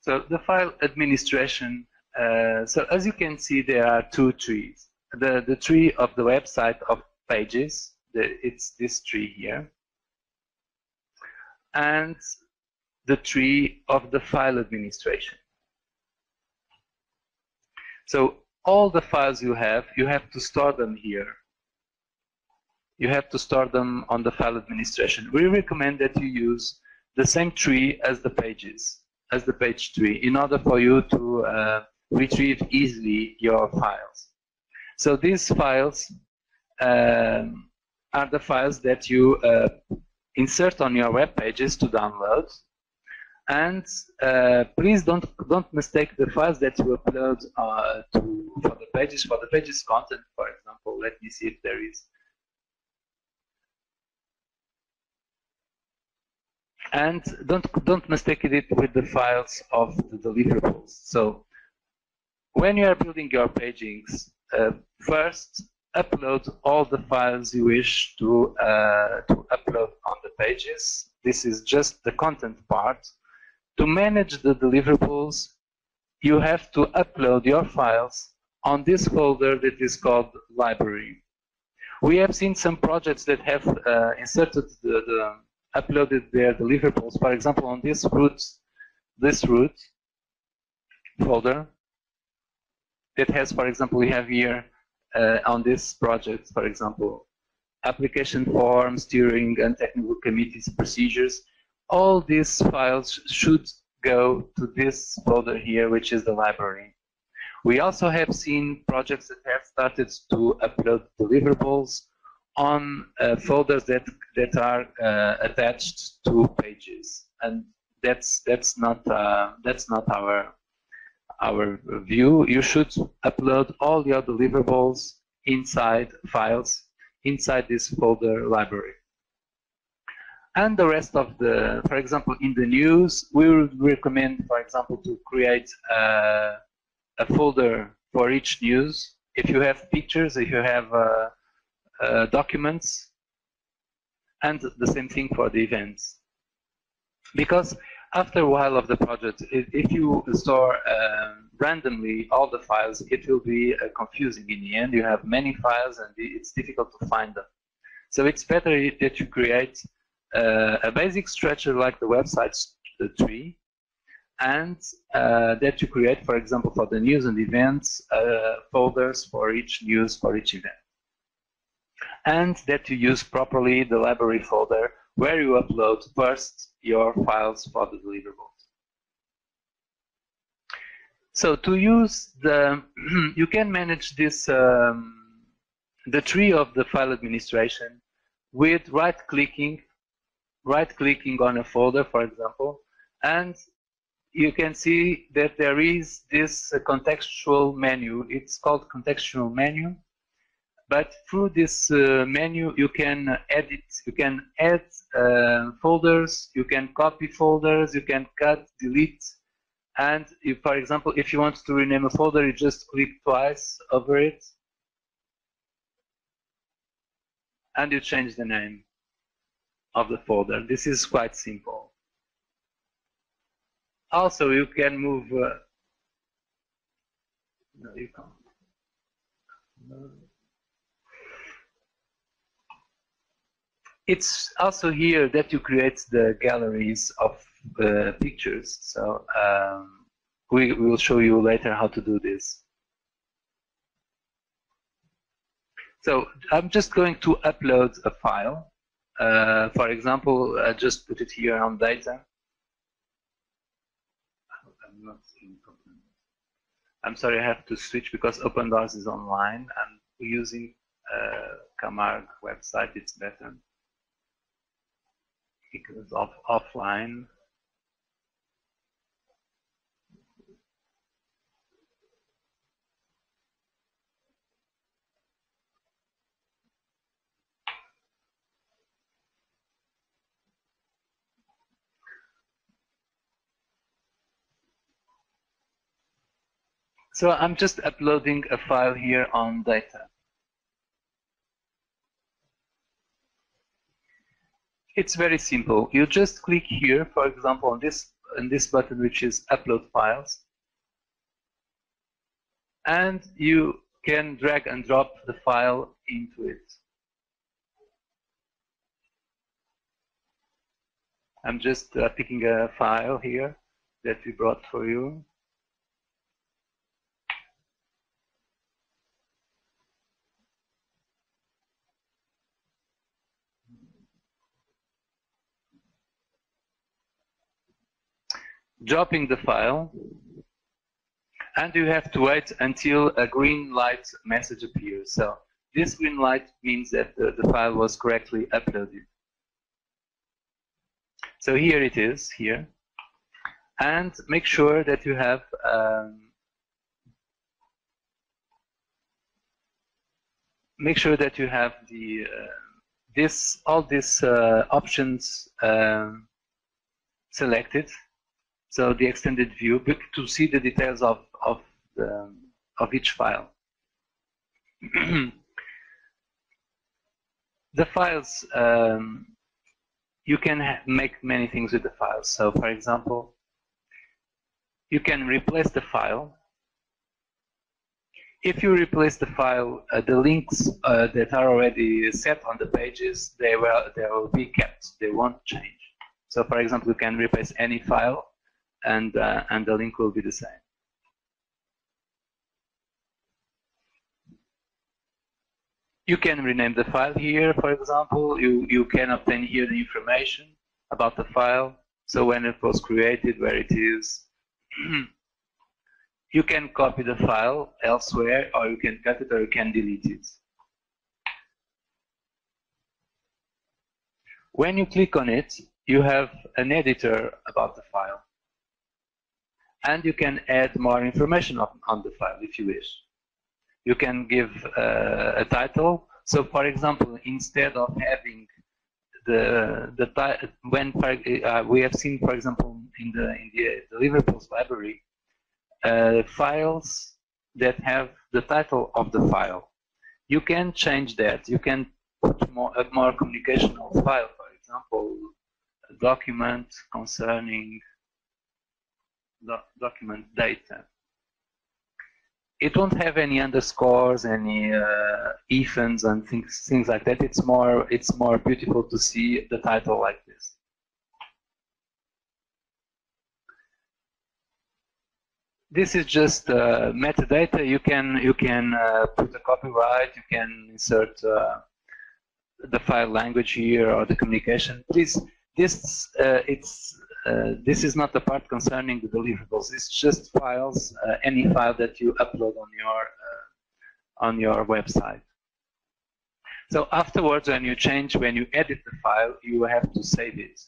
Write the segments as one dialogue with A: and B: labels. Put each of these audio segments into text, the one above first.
A: So the file administration, uh, so as you can see, there are two trees. The, the tree of the website of pages, the, it's this tree here. And the tree of the file administration. So all the files you have, you have to store them here. You have to store them on the file administration. We recommend that you use the same tree as the pages, as the page tree, in order for you to uh, retrieve easily your files. So these files um, are the files that you uh, insert on your web pages to download and uh, please don't don't mistake the files that you upload uh, to for the pages for the pages content for example let me see if there is and don't don't mistake it with the files of the deliverables. So when you are building your pagings uh, first upload all the files you wish to uh, to upload on the pages. This is just the content part. To manage the deliverables, you have to upload your files on this folder that is called library. We have seen some projects that have uh, inserted the, the, uploaded their deliverables. For example, on this root, this root folder that has, for example, we have here uh, on this project, for example, application forms, steering and technical committees procedures all these files should go to this folder here, which is the library. We also have seen projects that have started to upload deliverables on uh, folders that that are uh, attached to pages, and that's that's not uh, that's not our our view. You should upload all your deliverables inside files inside this folder library and the rest of the, for example, in the news, we would recommend, for example, to create a, a folder for each news. If you have pictures, if you have uh, uh, documents, and the same thing for the events. Because after a while of the project, if you store um, randomly all the files, it will be uh, confusing in the end. You have many files and it's difficult to find them. So it's better that you create uh, a basic structure like the website tree and uh, that you create, for example, for the news and events, uh, folders for each news, for each event. And that you use properly the library folder where you upload first your files for the deliverables. So to use the, you can manage this, um, the tree of the file administration with right-clicking right-clicking on a folder, for example, and you can see that there is this contextual menu. It's called contextual menu. But through this uh, menu, you can edit, you can add uh, folders, you can copy folders, you can cut, delete. And if, for example, if you want to rename a folder, you just click twice over it. And you change the name of the folder. This is quite simple. Also, you can move. Uh, no, you can't. It's also here that you create the galleries of uh, pictures. So um, we, will show you later how to do this. So I'm just going to upload a file. Uh, for example, I just put it here on data. I'm not I'm sorry, I have to switch because OpenDOS is online and using uh, Camargue website, it's better because of offline. So I'm just uploading a file here on data. It's very simple. You just click here, for example, on this in this button which is upload files and you can drag and drop the file into it. I'm just uh, picking a file here that we brought for you. Dropping the file and you have to wait until a green light message appears. So this green light means that the, the file was correctly uploaded. So here it is, here. And make sure that you have um, make sure that you have the uh, this all these uh, options um, selected so the extended view but to see the details of of the, of each file. the files um, you can make many things with the files. So, for example, you can replace the file. If you replace the file, uh, the links uh, that are already set on the pages, they will they will be kept. They won't change. So, for example, you can replace any file and, uh, and the link will be the same. You can rename the file here, for example. You, you can obtain here the information about the file. So when it was created, where it is. you can copy the file elsewhere, or you can cut it, or you can delete it. When you click on it, you have an editor about the file and you can add more information on, on the file if you wish. You can give uh, a title. So, for example, instead of having the the when uh, we have seen, for example, in the in the deliverables library, uh, files that have the title of the file. You can change that. You can put more a more communicational file, for example, a document concerning document data. It won't have any underscores, any uh, ifs and things things like that. It's more it's more beautiful to see the title like this. This is just uh, metadata. You can you can uh, put a copyright. You can insert uh, the file language here or the communication. Please, this uh, it's this is not the part concerning the deliverables. It's just files, uh, any file that you upload on your uh, on your website. So afterwards, when you change, when you edit the file, you have to save it.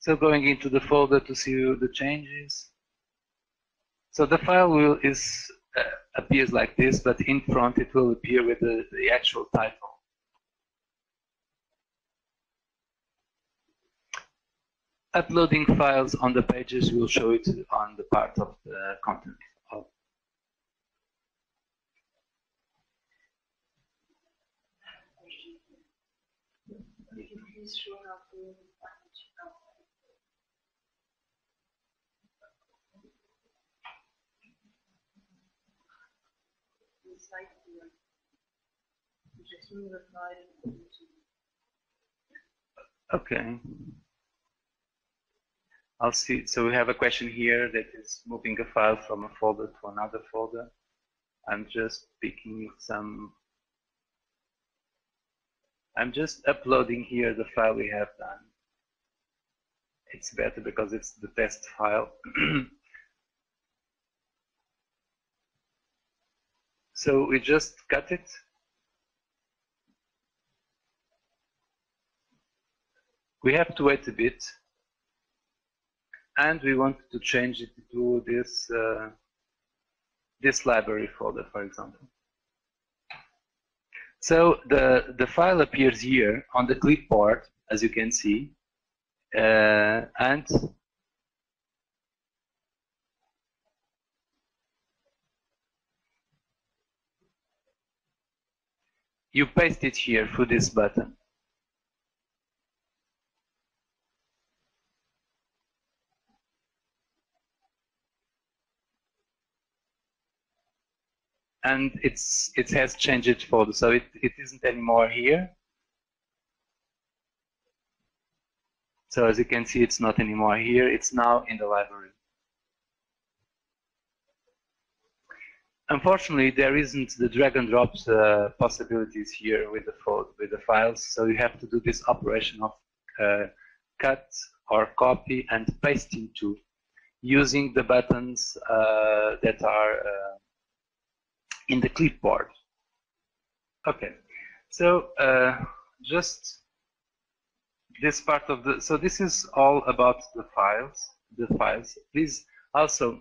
A: So going into the folder to see the changes. So the file will is uh, appears like this, but in front it will appear with the, the actual title. Uploading files on the pages will show it on the part of the content. Okay. I'll see. So we have a question here that is moving a file from a folder to another folder. I'm just picking some. I'm just uploading here the file we have done. It's better because it's the test file. so we just cut it. We have to wait a bit. And we want to change it to this uh, this library folder for example. So the the file appears here on the clipboard as you can see. Uh, and you paste it here through this button. and it's it has changed folder so it, it isn't anymore here. So as you can see it's not anymore here. It's now in the library unfortunately there isn't the drag and drop uh, possibilities here with the with the files so you have to do this operation of uh, cut or copy and paste into using the buttons uh, that are uh, in the clipboard. Okay, so uh, just this part of the, so this is all about the files, the files. Please also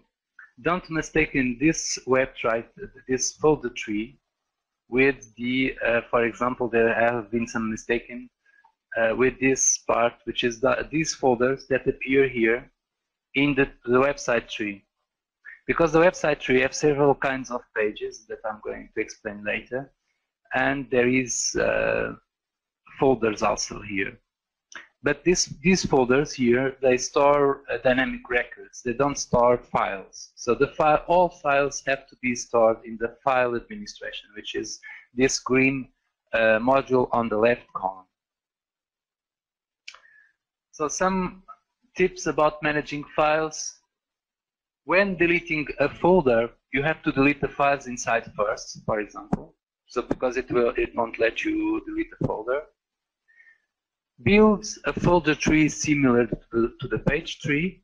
A: don't mistake in this web website, this folder tree with the, uh, for example, there have been some mistaken uh, with this part, which is the, these folders that appear here in the, the website tree. Because the website tree have several kinds of pages that I'm going to explain later, and there is uh, folders also here. But this, these folders here, they store uh, dynamic records. They don't store files. So the file, all files have to be stored in the file administration, which is this green uh, module on the left column. So some tips about managing files when deleting a folder, you have to delete the files inside first, for example. So because it will, it won't let you delete the folder. Build a folder tree similar to the, page tree.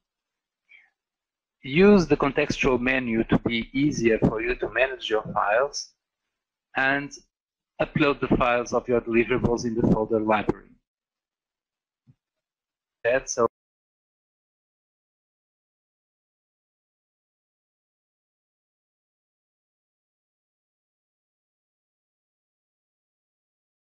A: Use the contextual menu to be easier for you to manage your files. And upload the files of your deliverables in the folder library. That so